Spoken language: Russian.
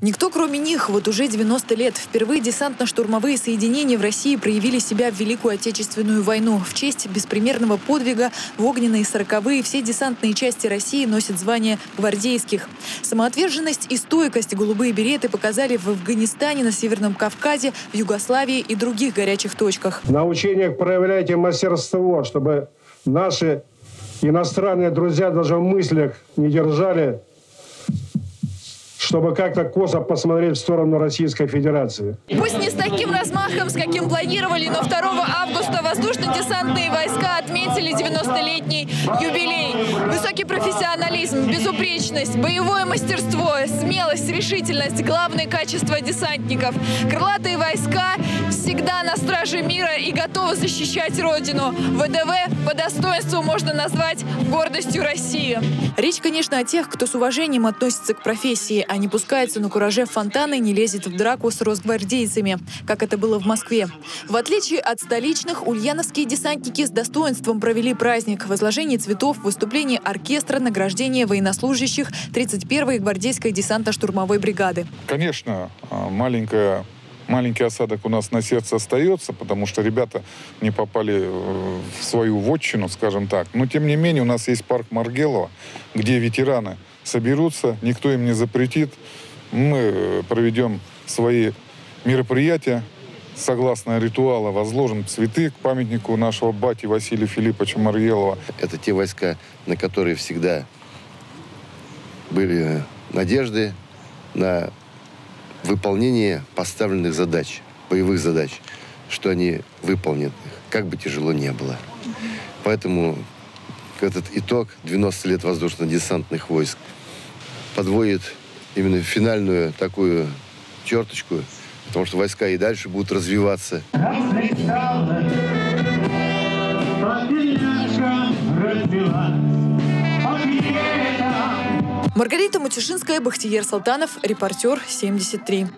Никто, кроме них, вот уже 90 лет. Впервые десантно-штурмовые соединения в России проявили себя в Великую Отечественную войну. В честь беспримерного подвига в огненные сороковые все десантные части России носят звание гвардейских. Самоотверженность и стойкость голубые береты показали в Афганистане, на Северном Кавказе, в Югославии и других горячих точках. На учениях проявляйте мастерство, чтобы наши иностранные друзья даже в мыслях не держали чтобы как-то косо посмотреть в сторону Российской Федерации. Пусть не с таким размахом, с каким планировали, но 2 августа воздушно-десантные войска отметили 90-летний юбилей. Высокий профессионализм, безупречность, боевое мастерство, смелость, решительность – главные качества десантников. Крылатые войска всегда на страже мира и готовы защищать Родину. ВДВ по достоинству можно назвать гордостью России. Речь, конечно, о тех, кто с уважением относится к профессии, а не пускается на кураже в фонтаны и не лезет в драку с росгвардейцами, как это было в Москве. В отличие от столичных, ульяновские десантники с достоинством провели праздник. Возложение цветов, выступление оркестра, награждение военнослужащих 31-й гвардейской десантно-штурмовой бригады. Конечно, а, маленькая маленький осадок у нас на сердце остается, потому что ребята не попали э, в свою вотчину, скажем так. Но, тем не менее, у нас есть парк Маргелова, где ветераны соберутся, никто им не запретит. Мы проведем свои мероприятия, согласно ритуала, возложим цветы к памятнику нашего бати Василия Филипповича Марьелова. Это те войска, на которые всегда были надежды на выполнение поставленных задач, боевых задач, что они выполнят как бы тяжело не было. Поэтому этот итог 90 лет воздушно-десантных войск подводит именно финальную такую черточку, потому что войска и дальше будут развиваться. Маргарита Мутишинская, Бахтиер Салтанов, репортер 73.